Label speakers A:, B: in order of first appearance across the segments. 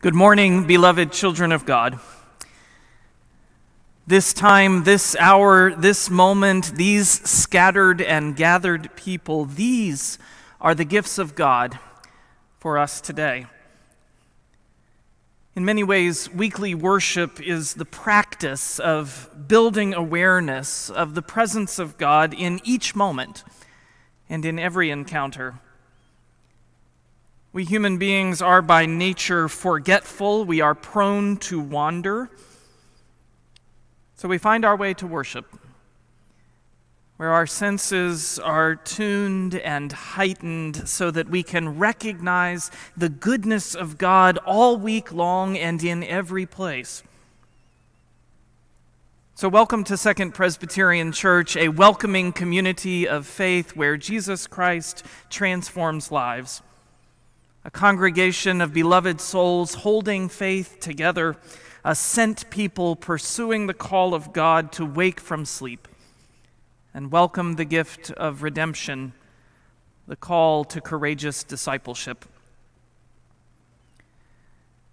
A: Good morning, beloved children of God. This time, this hour, this moment, these scattered and gathered people, these are the gifts of God for us today. In many ways, weekly worship is the practice of building awareness of the presence of God in each moment and in every encounter. We human beings are by nature forgetful, we are prone to wander. So we find our way to worship, where our senses are tuned and heightened so that we can recognize the goodness of God all week long and in every place. So, welcome to Second Presbyterian Church, a welcoming community of faith where Jesus Christ transforms lives a congregation of beloved souls holding faith together, a sent people pursuing the call of God to wake from sleep and welcome the gift of redemption, the call to courageous discipleship.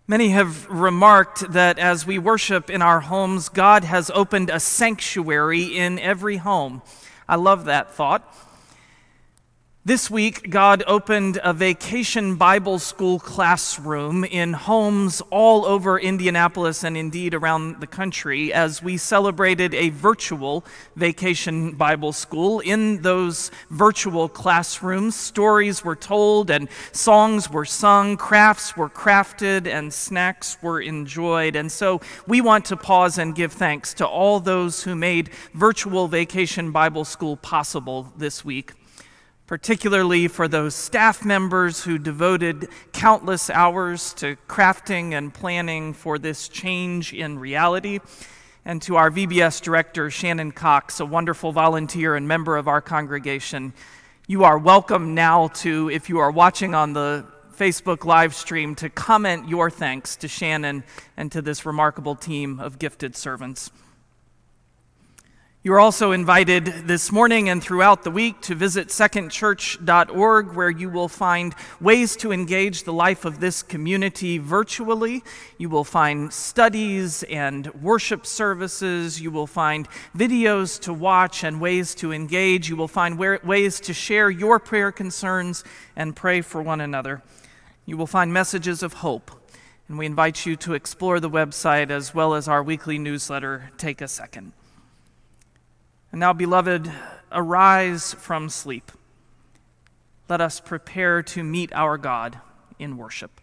A: Many have remarked that as we worship in our homes, God has opened a sanctuary in every home. I love that thought. This week, God opened a vacation Bible school classroom in homes all over Indianapolis and indeed around the country as we celebrated a virtual vacation Bible school. In those virtual classrooms, stories were told and songs were sung, crafts were crafted, and snacks were enjoyed. And so we want to pause and give thanks to all those who made virtual vacation Bible school possible this week particularly for those staff members who devoted countless hours to crafting and planning for this change in reality, and to our VBS director, Shannon Cox, a wonderful volunteer and member of our congregation. You are welcome now to, if you are watching on the Facebook live stream, to comment your thanks to Shannon and to this remarkable team of gifted servants. You are also invited this morning and throughout the week to visit secondchurch.org, where you will find ways to engage the life of this community virtually. You will find studies and worship services. You will find videos to watch and ways to engage. You will find ways to share your prayer concerns and pray for one another. You will find messages of hope. And we invite you to explore the website as well as our weekly newsletter. Take a second. And now, beloved, arise from sleep. Let us prepare to meet our God in worship.